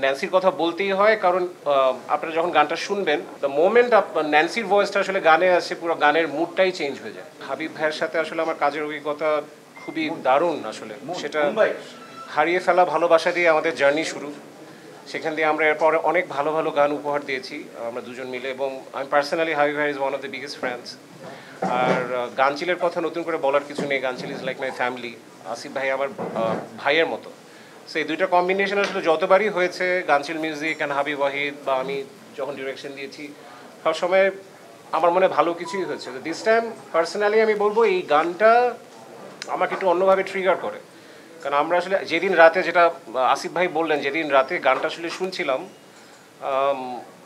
ন্যান্সির কথা বলতেই হয় কারণ আপনারা যখন গানটা শুনবেন দ্য মোমেন্ট ন্যান্সির ভয়েসটা আসলে গানে আসে পুরো গানের মুডটাই চেঞ্জ হয়ে যায়। হাবিব ভাইয়ের সাথে আসলে আমার কাজের অভিজ্ঞতা খুবই দারুণ আসলে। সেটা হারিয়ে ফেলা ভালোবাসা দিয়ে আমাদের জার্নি শুরু। সেখান দিয়ে আমরা এরপরে অনেক ভালো ভালো গান উপহার দিয়েছি আমরা দুজন মিলে এবং আমি পার্সোনালি হাবিব ভাই is one of the biggest friends আর গানচিলের কথা নতুন করে বলার কিছু নেই Ganchil is like my family Asif ভাই আমার ভাইয়ের মতো। সো এই দুইটা কম্বিনেশন আসলে যতবারই হয়েছে গানচিল মিউজিক অ্যান্ড হাবিব ওয়াহিদ বা আমি যখন ডিরেকশন দিয়েছি সব সময় আমার মনে ভালো কিছুই হয়েছে দিস টাইম পার্সোনালি আমি বলব, এই গানটা আমাকে একটু অন্যভাবে ট্রিগার করে। কারণ আমরা আসলে যেদিন রাতে যেটা, আসিফ ভাই বললেন, যেদিন রাতে গানটা আসলে শুনছিলাম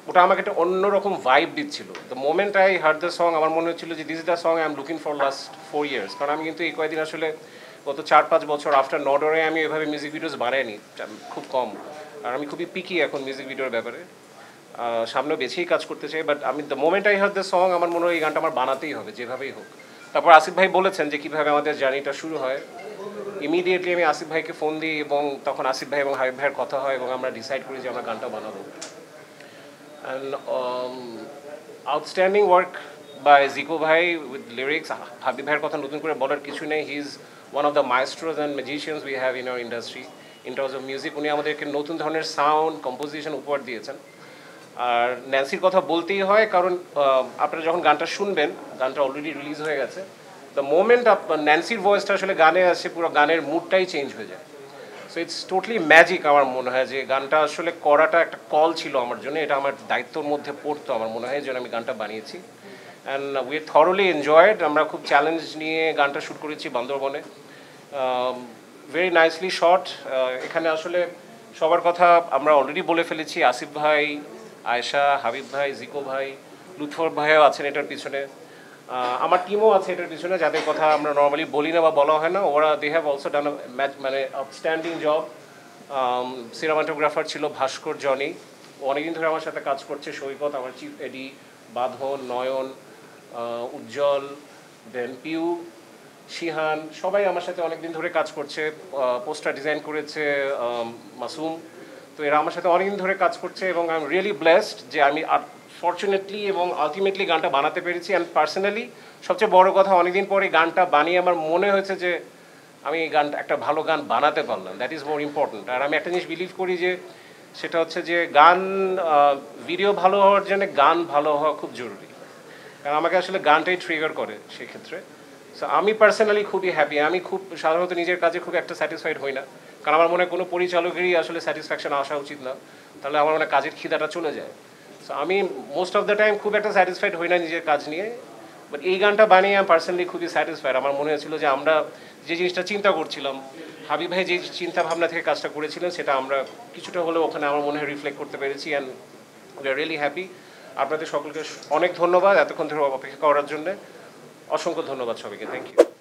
ওটা আমাকে একটা অন্যরকম ভাইব দিচ্ছিল। The moment I heard the song আমার মনে হচ্ছিল যে this the song I am looking for last four years কারণ আমি কিন্তু এই কয়েকদিন আসলে গত চার পাঁচ বছর আফটার নডরে আমি এভাবে মিউজিক ভিডিওস বানাইনি খুব কম। আর আমি খুবই পিকি এখন মিউজিক ভিডিওর ব্যাপারে। সামনে বেছেই কাজ করতে চাই বাট আমি the moment I heard the song আমার মনে হয় এই গানটা আমার বানাতেই হবে, যেভাবেই হোক। তারপর আসিফ ভাই বলেছেন যে কীভাবে আমাদের জার্নিটা শুরু হয়। ইমিডিয়েটলি আমি আসিফ ভাইকে ফোন দিই এবং তখন আসিফ ভাই এবং হাবিব ভাইয়ের কথা হয় এবং আমরা ডিসাইড করি যে আমরা গানটা বানাবো। অ্যান্ড আউটস্ট্যান্ডিং ওয়ার্ক বাই জিকো ভাই উইথ lyrics. Habib ভাইয়ের কথা নতুন করে বলার কিছু নেই he is one of the maestros and magicians we have in our industry in terms of music উনি আমাদেরকে নতুন ধরনের সাউন্ড কম্পোজিশন উপহার দিয়েছেন। আর ন্যান্সির কথা বলতেই হয়, কারণ আপনারা যখন গানটা শুনবেন, গানটা অলরেডি রিলিজ হয়ে গেছে দ্য মোমেন্ট ন্যান্সির ভয়েসটা আসলে গানে আসে, পুরো গানের মুডটাই চেঞ্জ হয়ে যায়। সো ইটস টোটালি ম্যাজিক আমার মনে হয় যে গানটা আসলে করাটা একটা কল ছিল আমার জন্য, এটা আমার দায়িত্বর মধ্যে পড়তো, আমার মনে হয় জন্য আমি গানটা বানিয়েছি। অ্যান্ড উই থরলি এনজয়েড আমরা খুব চ্যালেঞ্জ নিয়ে গানটা শ্যুট করেছি বান্দরবনে। ভেরি নাইসলি শর্ট এখানে আসলে সবার কথা আমরা অলরেডি বলে ফেলেছি। আসিফ ভাই, আয়েশা, হাবিব ভাই, জিকো ভাই, লুৎফর ভাইও আছেন এটার পিছনে। আমার টিমও আছে এটার পিছনে, যাদের কথা আমরা নর্মালি বলি না বা বলা হয় না। ওরা they have also done much মানে আউটস্ট্যান্ডিং জব সিনেমাটোগ্রাফার ছিল ভাস্কর জনি। অনেকদিন ধরে আমার সাথে কাজ করছে। সৈকত, আমার চিফ এডি বাঁধন, নয়ন উজ্জ্বল দেন পিউ শিহান, সবাই আমার সাথে অনেকদিন ধরে কাজ করছে পোস্টার ডিজাইন করেছে মাসুম। তো এরা আমার সাথে অনেকদিন ধরে কাজ করছে এবং আই এম রিয়েলি ব্লেসড যে আমি ফর্চুনেটলি এবং আলটিমেটলি গানটা বানাতে পেরেছি অ্যান্ড পার্সোনালি সবচেয়ে বড় কথা অনেকদিন পরে গানটা বানিয়ে আমার মনে হয়েছে যে আমি গানটা একটা ভালো গান বানাতে পারলাম। দ্যাট ইজ মোর ইম্পর্ট্যান্ট আর আমি একটা জিনিস বিলিভ করি যে সেটা হচ্ছে যে গান ভিডিও ভালো হওয়ার জন্য গান ভালো হওয়া খুব জরুরি। কারণ আমাকে আসলে গানটাই ট্রিগার করে সেক্ষেত্রে। সো আমি পার্সোনালি খুবই হ্যাপি আমি খুব, সাধারণত নিজের কাজে খুব একটা স্যাটিসফাইড হই না। কারণ আমার মনে হয় কোনো পরিচালকেরই আসলে স্যাটিসফ্যাকশন আসা উচিত না। তাহলে আমার মনে কাজের খিদাটা চলে যায়। সো আমি মোস্ট অফ দ্য টাইম খুব একটা স্যাটিসফাইড হই না নিজের কাজ নিয়ে। বাট এই গানটা বানিয়ে আমি পার্সোনালি খুবই স্যাটিসফাইড আমার মনে হয়েছিল যে আমরা যে জিনিসটা চিন্তা করছিলাম, হাবিব ভাই যে চিন্তা ভাবনা থেকে কাজটা করেছিলেন, সেটা আমরা কিছুটা হলেও ওখানে আমার মনে হয় রিফ্লেক্ট করতে পেরেছি। And we are really happy আপনাদের সকলকে অনেক ধন্যবাদ এতক্ষণ ধরে অপেক্ষা করার জন্য। অসংখ্য ধন্যবাদ সবাইকে। Thank you